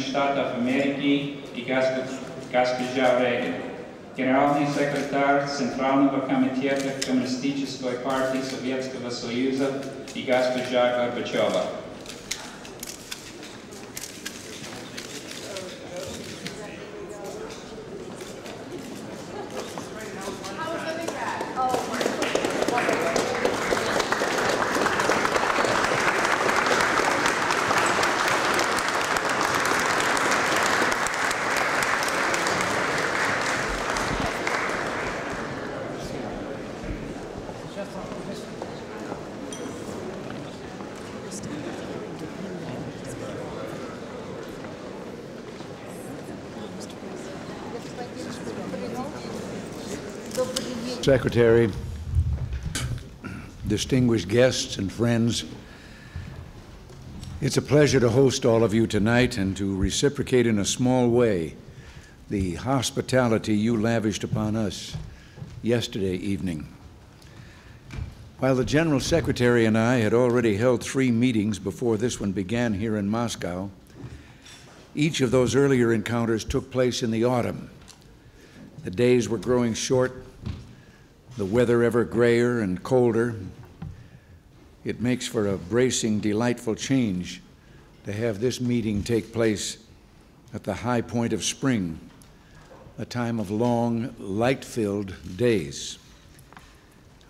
štata v Ameriki i gospođa Reagan, generalni sekretar Centralnog komiteta Komunističkoj partiji Sovjetskog sojuza i gospođa Gorbačova. Secretary, distinguished guests and friends, it's a pleasure to host all of you tonight and to reciprocate in a small way the hospitality you lavished upon us yesterday evening. While the General Secretary and I had already held three meetings before this one began here in Moscow, each of those earlier encounters took place in the autumn. The days were growing short the weather ever grayer and colder, it makes for a bracing, delightful change to have this meeting take place at the high point of spring, a time of long, light filled days.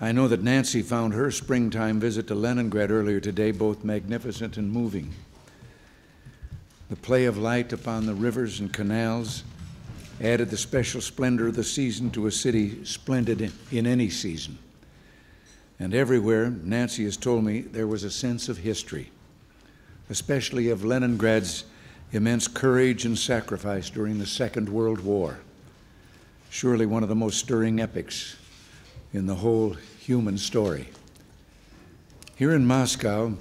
I know that Nancy found her springtime visit to Leningrad earlier today both magnificent and moving. The play of light upon the rivers and canals added the special splendor of the season to a city splendid in any season. And everywhere, Nancy has told me, there was a sense of history, especially of Leningrad's immense courage and sacrifice during the Second World War. Surely one of the most stirring epics in the whole human story. Here in Moscow,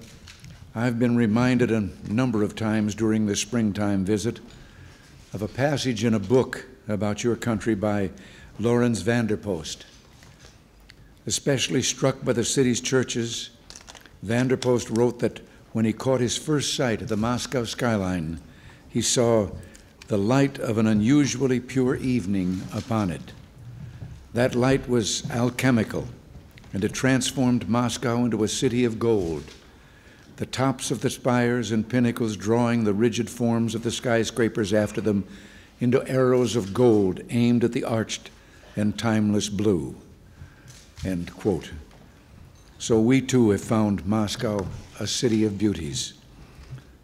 I've been reminded a number of times during this springtime visit of a passage in a book about your country by Laurens van der Post. Especially struck by the city's churches, van der Post wrote that when he caught his first sight of the Moscow skyline, he saw the light of an unusually pure evening upon it. That light was alchemical, and it transformed Moscow into a city of gold the tops of the spires and pinnacles drawing the rigid forms of the skyscrapers after them into arrows of gold aimed at the arched and timeless blue. End quote. So we too have found Moscow a city of beauties,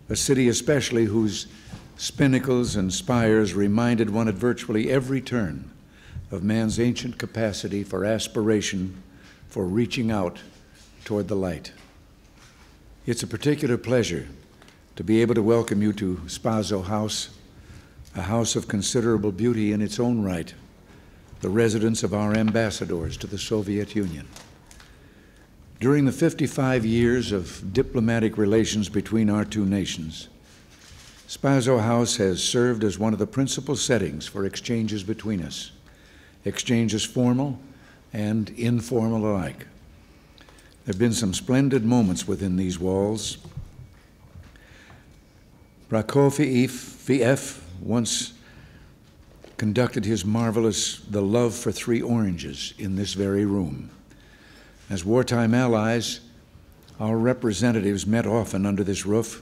a city especially whose spinnacles and spires reminded one at virtually every turn of man's ancient capacity for aspiration, for reaching out toward the light. It's a particular pleasure to be able to welcome you to Spaso House, a house of considerable beauty in its own right, the residence of our ambassadors to the Soviet Union. During the 55 years of diplomatic relations between our two nations, Spaso House has served as one of the principal settings for exchanges between us, exchanges formal and informal alike. There have been some splendid moments within these walls. Prokofiev VF once conducted his marvelous The Love for Three Oranges in this very room. As wartime allies, our representatives met often under this roof,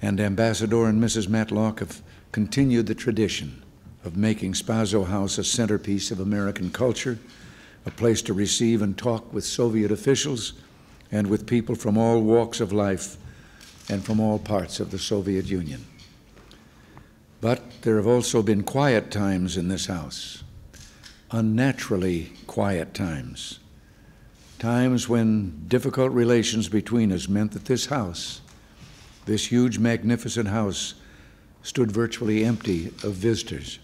and Ambassador and Mrs. Matlock have continued the tradition of making Spaso House a centerpiece of American culture a place to receive and talk with Soviet officials and with people from all walks of life and from all parts of the Soviet Union. But there have also been quiet times in this house, unnaturally quiet times, times when difficult relations between us meant that this house, this huge, magnificent house, stood virtually empty of visitors.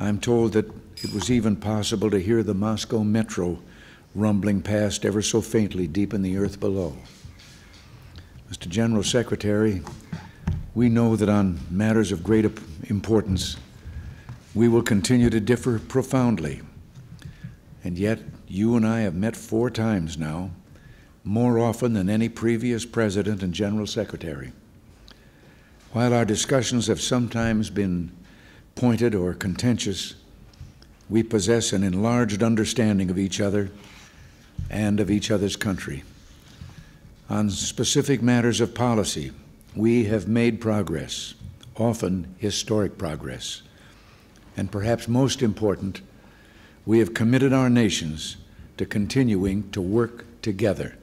I'm told that it was even possible to hear the Moscow metro rumbling past ever so faintly deep in the earth below. Mr. General Secretary, we know that on matters of great importance, We will continue to differ profoundly. And yet, you and I have met four times now, more often than any previous president and general secretary. While our discussions have sometimes been pointed or contentious, we possess an enlarged understanding of each other and of each other's country. On specific matters of policy, we have made progress, often historic progress. And perhaps most important, we have committed our nations to continuing to work together,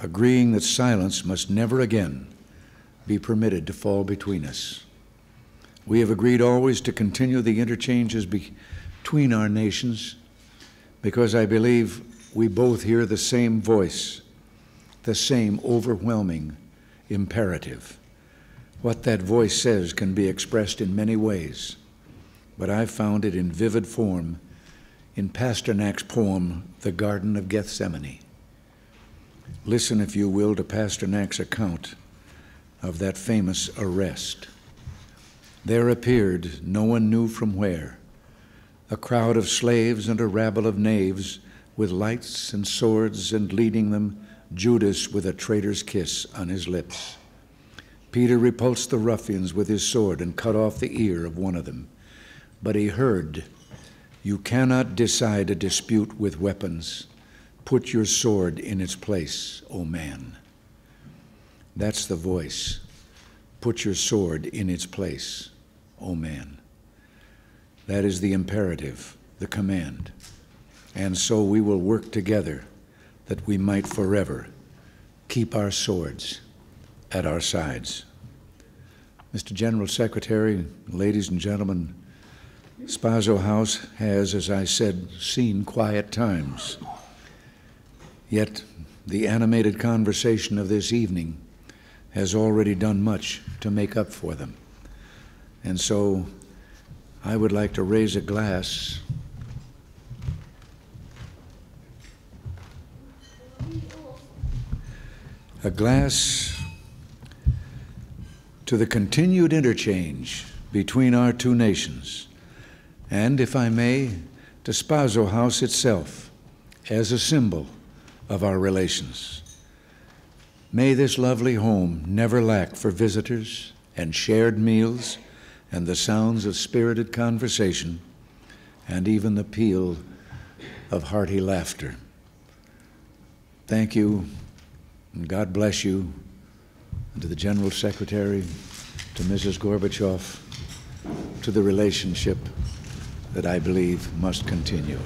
agreeing that silence must never again be permitted to fall between us. We have agreed always to continue the interchanges between our nations because I believe we both hear the same voice, the same overwhelming imperative. What that voice says can be expressed in many ways, but I've found it in vivid form in Pasternak's poem, The Garden of Gethsemane. Listen, if you will, to Pasternak's account of that famous arrest. There appeared, no one knew from where, a crowd of slaves and a rabble of knaves with lights and swords, and leading them, Judas with a traitor's kiss on his lips. Peter repulsed the ruffians with his sword and cut off the ear of one of them. But he heard, You cannot decide a dispute with weapons. Put your sword in its place, O man. That's the voice. Put your sword in its place, O man. That is the imperative, the command. And so we will work together that we might forever keep our swords at our sides. Mr. General Secretary, ladies and gentlemen, Spaso House has, as I said, seen quiet times. Yet the animated conversation of this evening has already done much to make up for them. And so I would like to raise a glass a glass to the continued interchange between our two nations, and, if I may, to Spaso House itself as a symbol of our relations. May this lovely home never lack for visitors and shared meals and the sounds of spirited conversation and even the peal of hearty laughter. Thank you and God bless you, and to the General Secretary, to Mrs. Gorbachev, to the relationship that I believe must continue.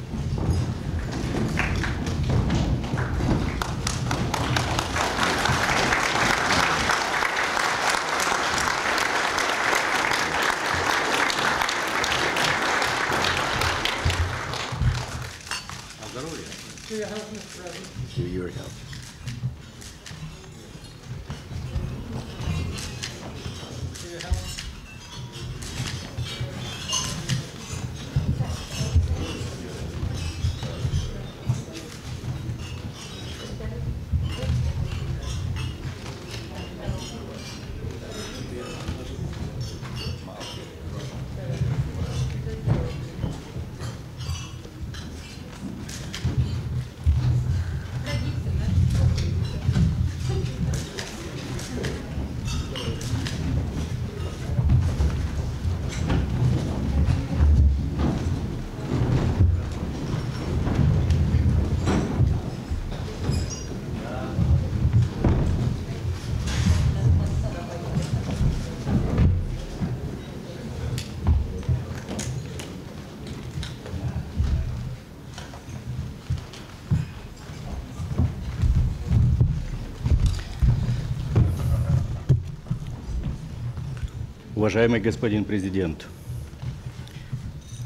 Уважаемый господин президент,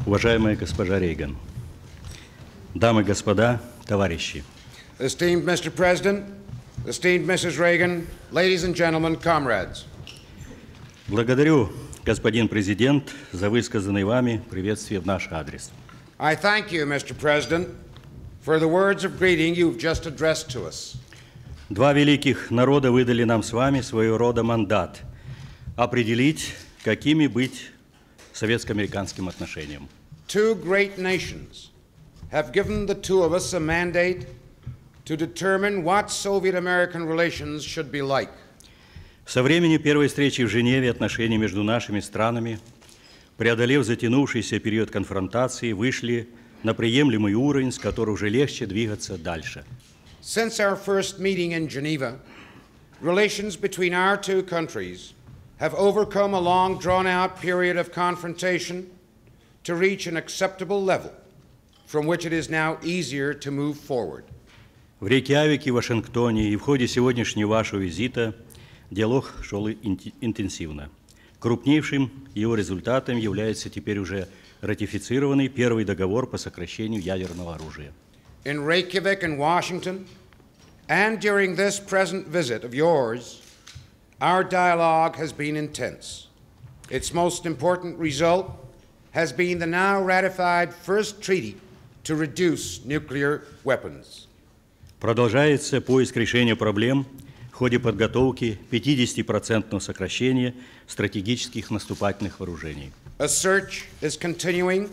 уважаемая госпожа Рейган, дамы и господа, товарищи, Esteemed Mr. President, esteemed Mrs. Reagan, ladies and gentlemen, comrades. благодарю, господин президент, за высказанные вами приветствия в наш адрес. I thank you, Mr. President, for the words of greeting you've just addressed to us. Два великих народа выдали нам с вами своего рода мандат определить, какими быть советско-американским отношениям. Two great nations have given the two of us a mandate to determine what Soviet American relations should be like. Со времени первой встречи в Женеве отношения между нашими странами, преодолев затянувшийся период конфронтации, вышли на приемлемый уровень, с которого уже легче двигаться дальше. Since our first meeting in Geneva, relations between our two countries have overcome a long drawn out period of confrontation to reach an acceptable level from which it is now easier to move forward. В Рейкьявике, Вашингтоне и в ходе сегодняшнего вашего визита диалог шел инти- интенсивно. Крупнейшим его результатом является теперь уже ратифицированный первый договор по сокращению ядерного оружия. In Reykjavik and Washington, and during this present visit of yours, our dialogue has been intense. Its most important result has been the now ratified first treaty to reduce nuclear weapons. Продолжается поиск решения проблем в ходе подготовки 50% сокращения стратегических наступательных вооружений. A search is continuing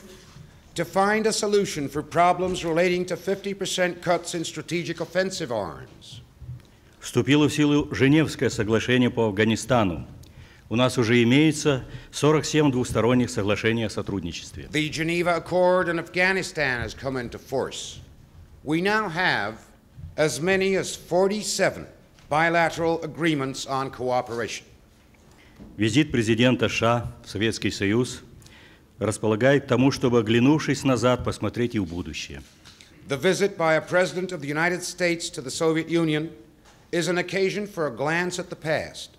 to find a solution for problems relating to 50% cuts in strategic offensive arms. Вступило в силу Женевское соглашение по Афганистану. У нас уже имеется 47 двусторонних соглашений о сотрудничестве. The Geneva Accord in Afghanistan has come into force. We now have as many as 47 bilateral agreements on cooperation. Визит президента США в Советский Союз располагает к тому, чтобы, оглянувшись назад, посмотреть и в будущее. The visit by a president of the United States to the Soviet Union is an occasion for a glance at the past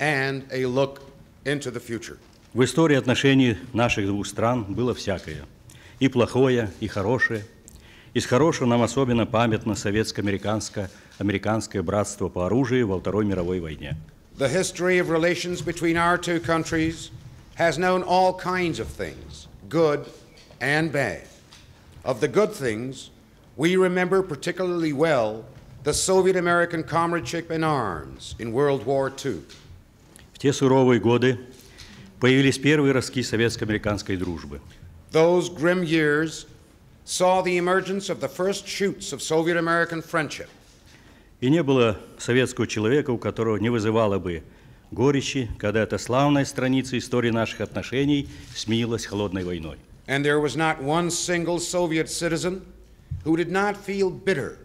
and a look into the future. В истории отношений наших двух стран было всякое. И плохое, и хорошее. Из хорошего нам особенно памятно советско-американское американское братство по оружию во Второй мировой войне. The history of relations between our two countries has known all kinds of things, good and bad. Of the good things, we remember particularly well the Soviet American comradeship in arms in World War II. В те суровые годы появились первые ростки советско-американской дружбы. Those grim years saw the emergence of the first shoots of Soviet American friendship. И не было советского человека, у которого не вызывало бы горечи, когда эта славная страница истории наших отношений сменилась холодной войной. And there was not one single Soviet citizen who did not feel bitter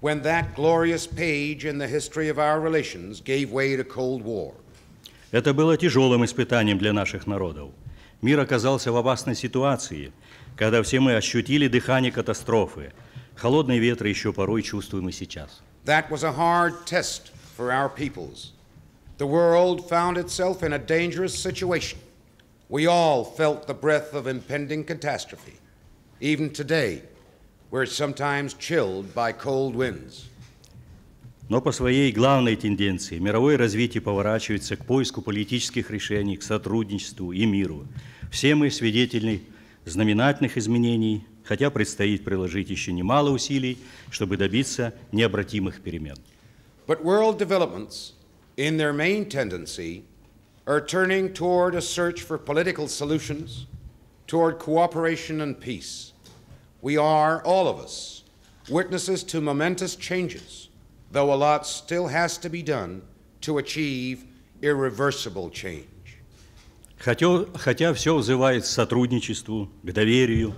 when that glorious page in the history of our relations gave way to Cold War. Это было тяжелым испытанием для наших народов. Мир оказался в опасной ситуации, когда все мы ощутили дыхание катастрофы. Холодные ветры еще порой чувствуем и сейчас. That was a hard test for our peoples. The world found itself in a dangerous situation. We all felt the breath of impending catastrophe. Even today, we're sometimes chilled by cold winds. Но по своей главной тенденции мировое развитие поворачивается к поиску политических решений, к сотрудничеству и миру. Все мы свидетели знаменательных изменений, хотя предстоит приложить еще немало усилий, чтобы добиться необратимых перемен. But world developments, in their main tendency, are turning toward a search for political solutions, toward cooperation and peace. We are, all of us, witnesses to momentous changes, though a lot still has to be done to achieve irreversible change. Хотя, хотя все взывает к сотрудничеству, к доверию,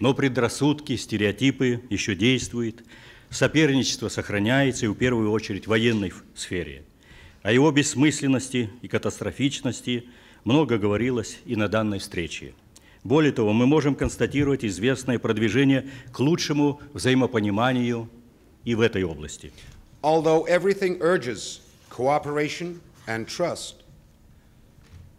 но предрассудки, стереотипы еще действуют, соперничество сохраняется и в первую очередь в военной сфере. О его бессмысленности и катастрофичности много говорилось и на данной встрече. Более того, мы можем констатировать известное продвижение к лучшему взаимопониманию и в этой области. Although everything urges cooperation and trust,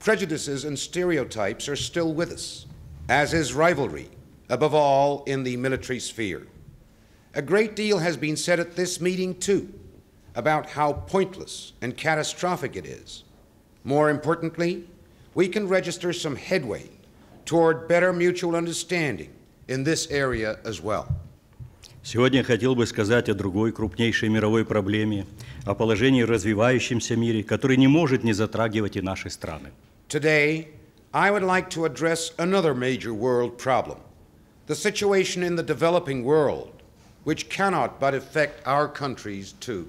prejudices and stereotypes are still with us, as is rivalry, above all in the military sphere. A great deal has been said at this meeting, too, about how pointless and catastrophic it is. More importantly, we can register some headway toward better mutual understanding in this area as well. Сегодня я хотел бы сказать о другой крупнейшей мировой проблеме, о положении в развивающемся мире, который не может не затрагивать и наши страны. Today, I would like to address another major world problem the situation in the developing world, which cannot but affect our countries too.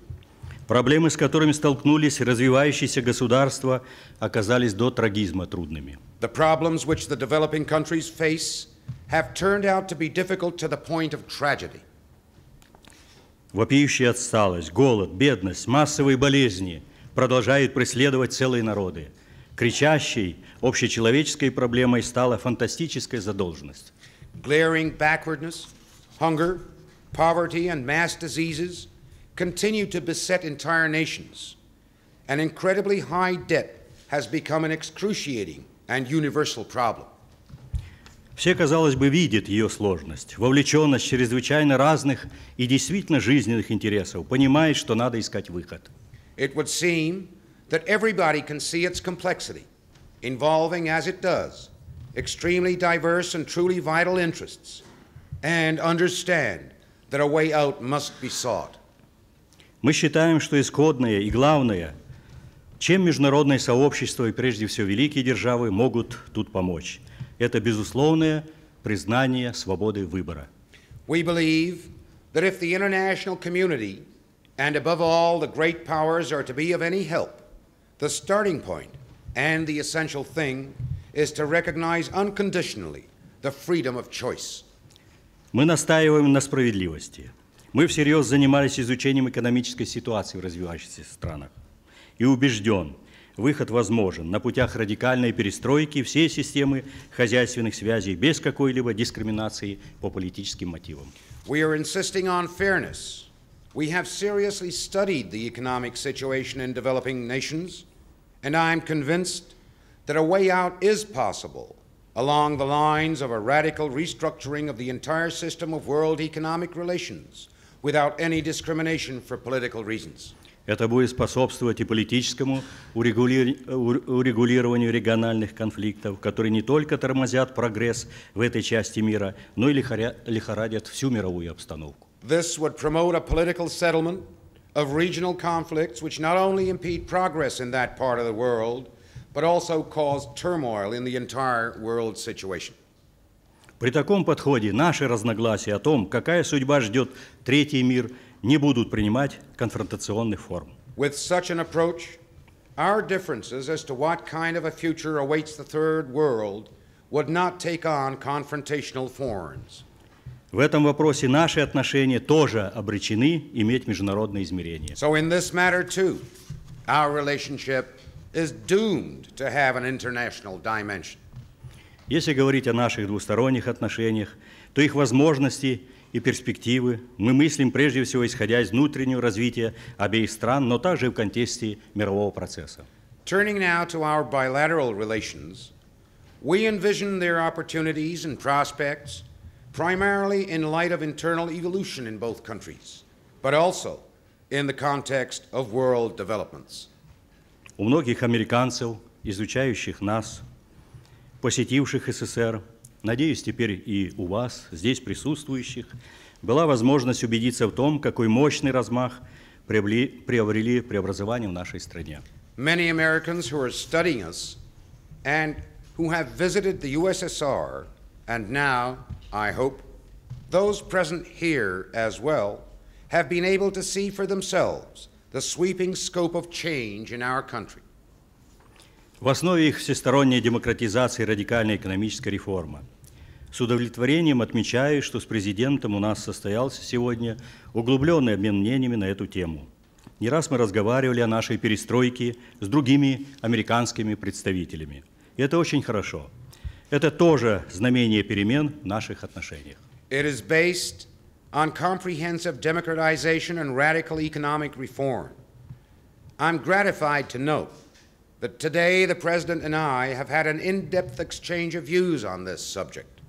Проблемы, с которыми столкнулись развивающиеся государства, оказались до трагизма трудными. The problems which the developing countries face have turned out to be difficult to the point of tragedy. Вопиющая отсталость, голод, бедность, массовые болезни продолжают преследовать целые народы. Кричащей общечеловеческой проблемой стала фантастическая задолженность. Glaring backwardness, hunger, poverty, and mass diseases continue to beset entire nations. An incredibly high debt has become an excruciating and universal problem. Все, казалось бы, видят ее сложность, вовлеченность чрезвычайно разных и действительно жизненных интересов, понимает, что надо искать выход. It would seem that everybody can see its complexity, involving, as it does, extremely diverse and truly vital interests, and understand that a way out must be sought. Мы считаем, что исходное и главное, чем международное сообщество и прежде всего великие державы могут тут помочь. Это безусловное признание свободы выбора. We believe that if the international community, and above all the great powers, are to be of any help, the starting point and the essential thing is to recognize unconditionally the freedom of choice. Мы настаиваем на справедливости. Мы всерьез занимались изучением экономической ситуации в развивающихся странах. И убежден, выход возможен на путях радикальной перестройки всей системы хозяйственных связей без какой-либо дискриминации по политическим мотивам. We are insisting on fairness. We have seriously studied the economic situation in developing nations, and I am convinced that a way out is possible along the lines of a radical restructuring of the entire system of world economic relations without any discrimination for political reasons. Это будет способствовать и политическому урегули- ур- урегулированию региональных конфликтов, которые не только тормозят прогресс в этой части мира, но и лихоря- лихорадят всю мировую обстановку. This would promote a political settlement of regional conflicts which not only impede progress in that part of the world, but also cause turmoil in the entire world situation. При таком подходе наши разногласия о том, какая судьба ждет третий мир, не будут принимать конфронтационных форм. With such an approach, our differences as to what kind of a future awaits the third world would not take on confrontational forms. В этом вопросе наши отношения тоже обречены иметь международное измерение. So, in this matter, too, our relationship is doomed to have an international dimension. Если говорить о наших двусторонних отношениях, то их возможности и перспективы мы мыслим прежде всего исходя из внутреннего развития обеих стран, но также и в контексте мирового процесса. Turning now to our bilateral relations, we envision their opportunities and prospects primarily in light of internal evolution in both countries, but also in the context of world developments. У многих американцев, изучающих нас, посетивших СССР, надеюсь, теперь и у вас, здесь присутствующих, была возможность убедиться в том, какой мощный размах приобрели, приобрели преобразования в нашей стране. Many Americans who are studying us and who have visited the USSR, and now, I hope, those present here as well, have been able to see for themselves the sweeping scope of change in our country. В основе их всесторонняя демократизация и радикальная экономическая реформа. С удовлетворением отмечаю, что с президентом у нас состоялся сегодня углубленный обмен мнениями на эту тему. Не раз мы разговаривали о нашей перестройке с другими американскими представителями. И это очень хорошо. Это тоже знамение перемен в наших отношениях. It is based on comprehensive democratization and radical economic reform. I'm gratified to note that today the President and I have had an in depth exchange of views on this subject.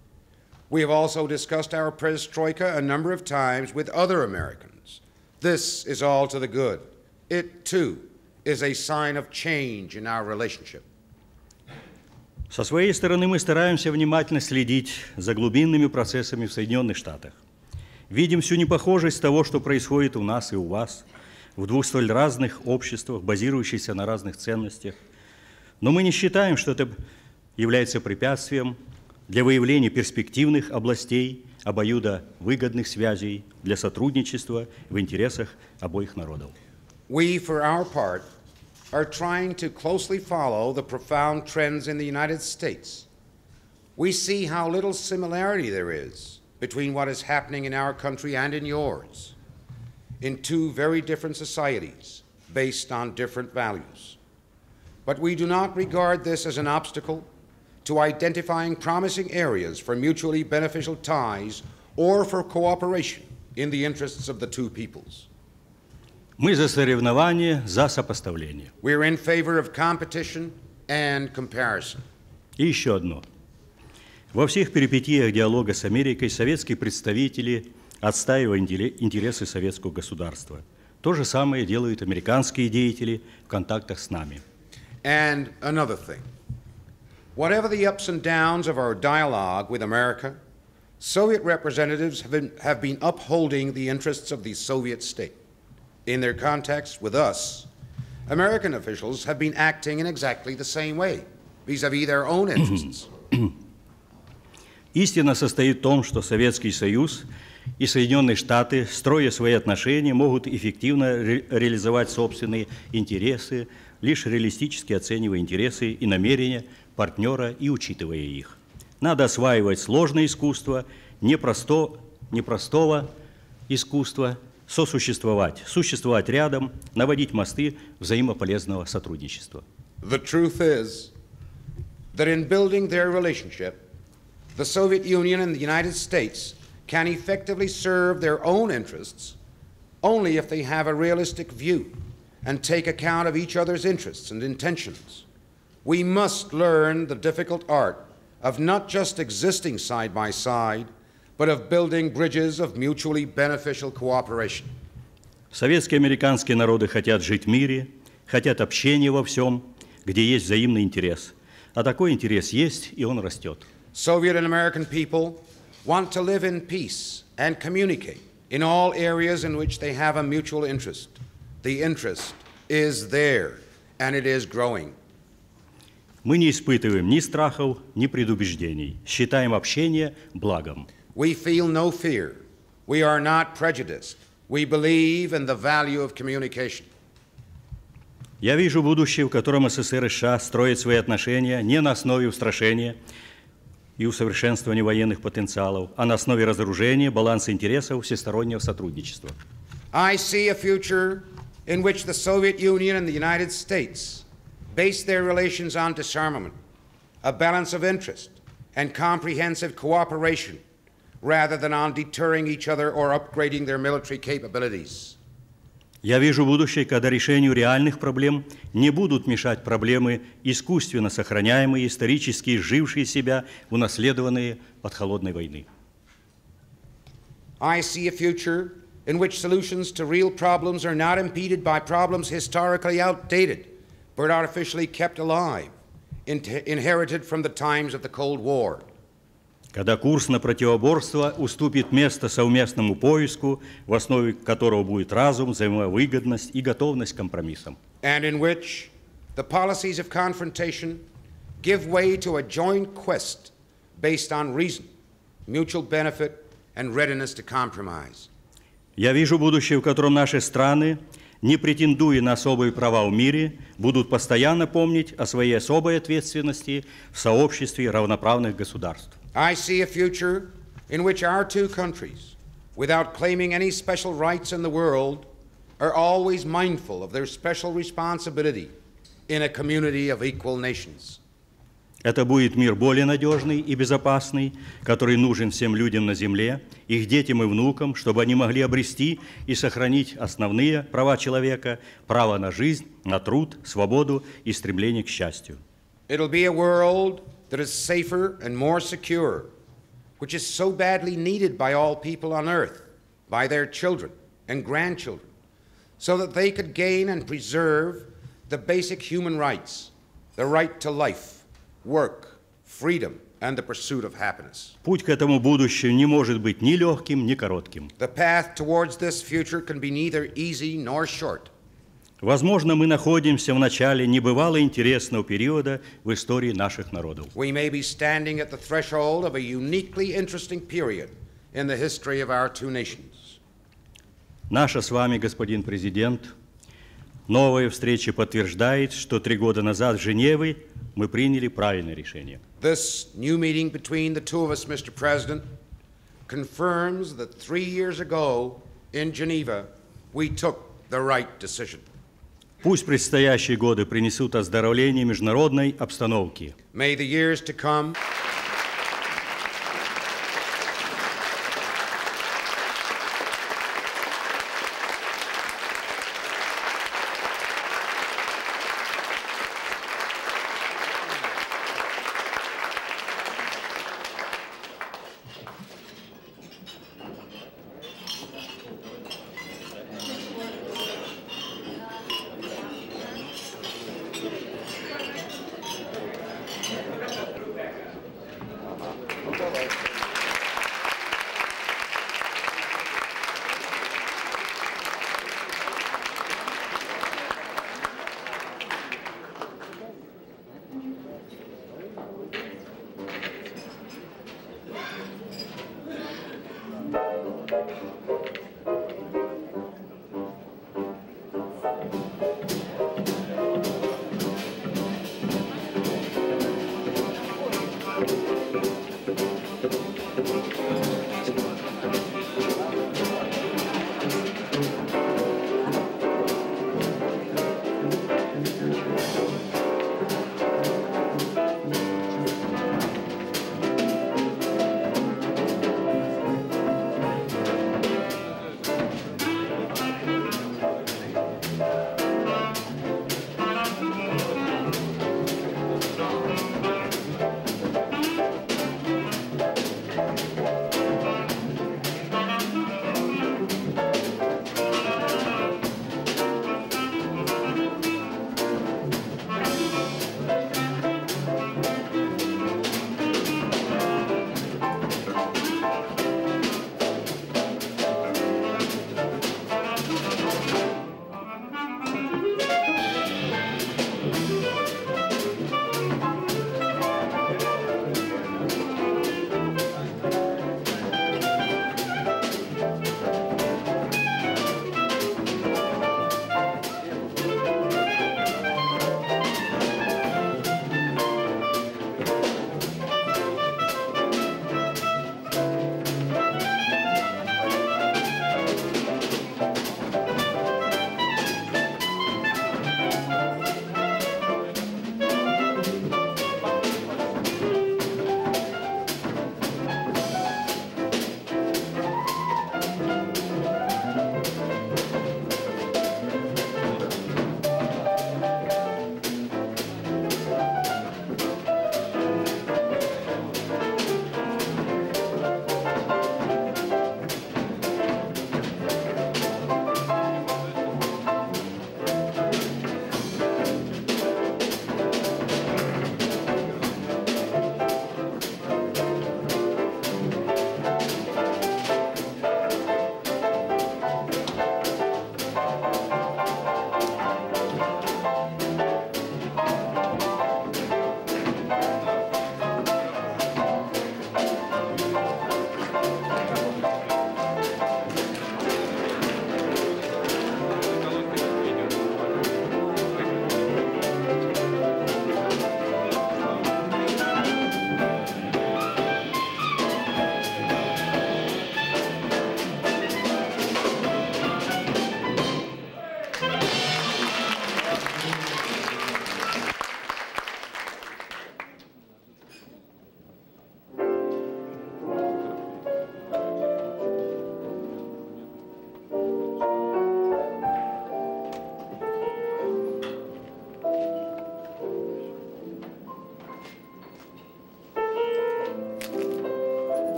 We have also discussed our perestroika a number of times with other Americans. This is all to the good. It, too, is a sign of change in our relationship. Со своей стороны мы стараемся внимательно следить за глубинными процессами в Соединенных Штатах. Видим всю непохожесть того, что происходит у нас и у вас, в двух столь разных обществах, базирующихся на разных ценностях. Но мы не считаем, что это является препятствием для выявления перспективных областей обоюда выгодных связей для сотрудничества в интересах обоих народов. We, for our part, are trying to closely follow the profound trends in the United States. We see how little similarity there is between what is happening in our country and in yours, in two very different societies based on different values. But we do not regard this as an obstacle to identifying promising areas for mutually beneficial ties or for cooperation in the interests of the two peoples. Мы за соревнование, за сопоставление. We're in favor of competition and comparison. И еще одно. Во всех перипетиях диалога с Америкой советские представители отстаивают интересы советского государства. То же самое делают американские деятели в контактах с нами. And another thing. Whatever the ups and downs of our dialogue with America, Soviet representatives have been, have been upholding the interests of the Soviet state. In their contacts with us, American officials have been acting in exactly the same way, vis a vis their own interests. Истина состоит в том, что Советский Союз и Соединенные Штаты, строя свои отношения, могут эффективно ре реализовать собственные интересы, лишь реалистически оценивая интересы и намерения партнера и учитывая их. Надо осваивать сложное искусство, непросто, непростого искусства, сосуществовать, существовать рядом, наводить мосты взаимополезного сотрудничества. The truth is that in building their relationship, the Soviet Union and the United States can effectively serve their own interests only if they have a realistic view and take account of each other's interests and intentions. We must learn the difficult art of not just existing side by side, but of building bridges of mutually beneficial cooperation. Советские и американские народы хотят жить в мире, хотят общения во всем, где есть взаимный интерес. А такой интерес есть, и он растет. Soviet and American people want to live in peace and communicate in all areas in which they have a mutual interest. The interest is there, and it is growing. Мы не испытываем ни страхов, ни предубеждений. Считаем общение благом. We feel no fear. We are not prejudiced. We believe in the value of communication. Я вижу будущее, в котором СССР и США строят свои отношения не на основе устрашения и усовершенствования военных потенциалов, а на основе разоружения, баланса интересов, всестороннего сотрудничества. I see a future in which the Soviet Union and the United States base their relations on disarmament, a balance of interest, and comprehensive cooperation rather than on deterring each other or upgrading their military capabilities. Я вижу будущее, когда решению реальных проблем не будут мешать проблемы, искусственно сохраняемые, исторически жившие себя, унаследованные от холодной войны. I see a future in which solutions to real problems are not impeded by problems historically outdated, but artificially kept alive, inherited from the times of the Cold War. Когда курс на противоборство уступит место совместному поиску, в основе которого будет разум, взаимовыгодность и готовность к компромиссам. And in which the policies of confrontation give way to a joint quest based on reason, mutual benefit, and readiness to compromise. Я вижу будущее, в котором наши страны, не претендуя на особые права в мире, будут постоянно помнить о своей особой ответственности в сообществе равноправных государств. I see a future in which our two countries, without claiming any special rights in the world, are always mindful of their special responsibility in a community of equal nations. Это будет мир более надежный и безопасный, который нужен всем людям на земле, их детям и внукам, чтобы они могли обрести и сохранить основные права человека, право на жизнь, на труд, свободу и стремление к счастью. It'll be a world that is safer and more secure, which is so badly needed by all people on earth, by their children and grandchildren, so that they could gain and preserve the basic human rights the right to life, work, freedom, and the pursuit of happiness. Путь к этому будущему не может быть ни легким, ни коротким. The path towards this future can be neither easy nor short. Возможно, мы находимся в начале небывало интересного периода в истории наших народов. We may be standing at the threshold of a uniquely interesting period in the history of our two nations. Наша с вами, господин президент, новая встреча подтверждает, что три года назад в Женеве мы приняли правильное решение. This new meeting between the two of us, Mr. President, confirms that three years ago in Geneva, we took the right decision. Пусть предстоящие годы принесут оздоровление международной обстановки. May the years to come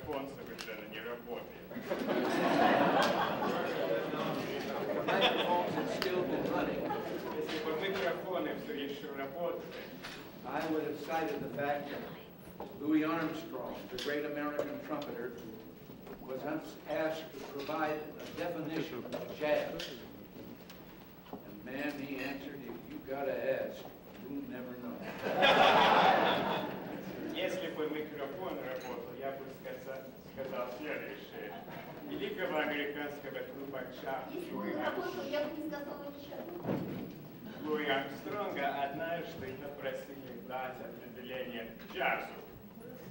Микрофон совершенно не работает. The microphones had still been running. Если бы микрофоны все еще работали, I would have cited the fact that Louis Armstrong, the great American trumpeter, was asked to provide a definition of jazz. And man, he answered, if you gotta ask, you'll never know. если бы микрофон работал, я бы сказал, сказал следующее. Великого американского трубача Луи. Луи Армстронга однажды попросили дать определение джазу.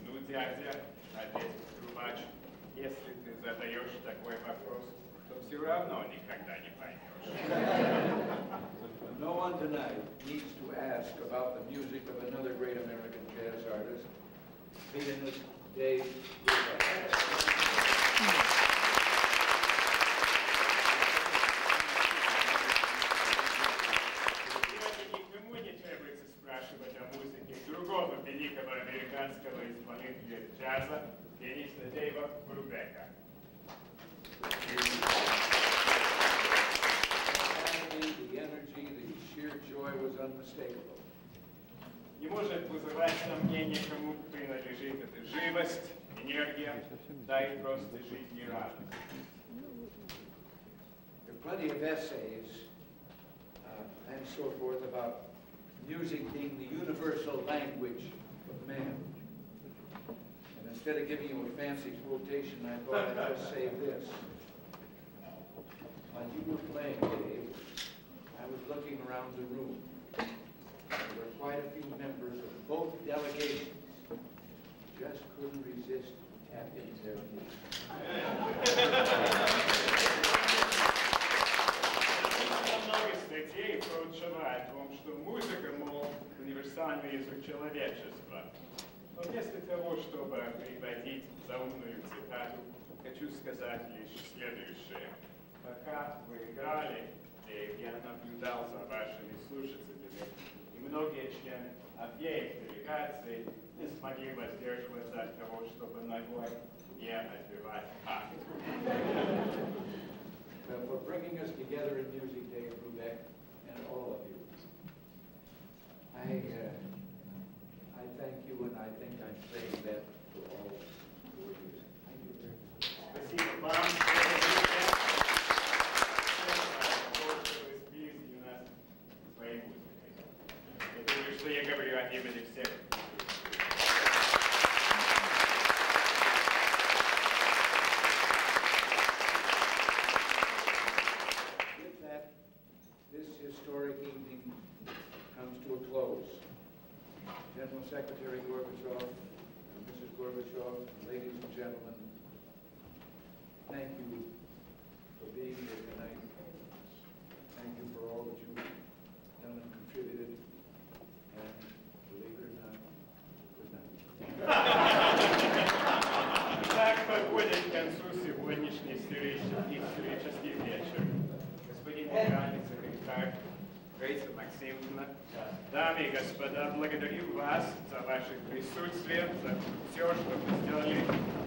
Ну, дядя, ответил трубач, если ты задаешь такой вопрос, то все равно никогда не поймешь. No one tonight needs to ask about the music of another great American jazz artist, pianist Dave Brubeck. Сегодня никому не требуется спрашивать о музыке другого великого американского исполнителя джаза, пианиста Дэйва Брубека. The может вызывать сомнения, кому принадлежит эта живость, энергия, да и просто жизнерадость. There are plenty of essays uh, and so forth about music being the universal language of man. And instead of giving you a fancy quotation, I thought I'd just say this. While you were playing, Dave, I was looking around the room. Quite a few members of both delegations just couldn't resist tapping their feet. Статей проучевает о том, что музыка, мол, универсальный язык человечества. Но вместо того, чтобы превратить заумную цитату, хочу сказать лишь следующее. Пока вы играли, я наблюдал за вашими слушателями, многие Афеи и смогли от того, чтобы ногой не отбивать. For bringing us together in Music Dave Brubeck, Quebec and all of you. I, uh, I thank you and I think I'm saying that to all of you. Thank you very much. членца все, что мы сделали.